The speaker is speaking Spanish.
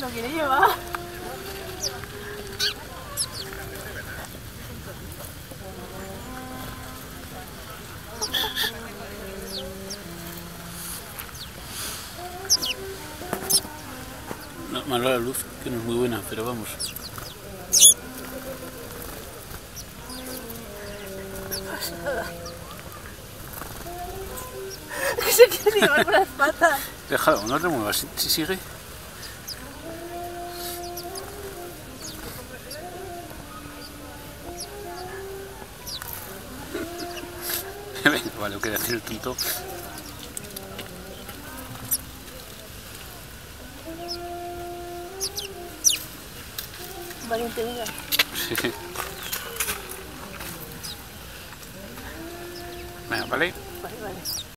Lo quiere llevar? No, mala la luz, que no es muy buena, pero vamos. Que se quiere llevar por las patas. Déjalo, no te muevas, si, si sigue. Vale, quería hacer el tonto. Valiente, mira. Sí. Venga, vale. Vale, vale.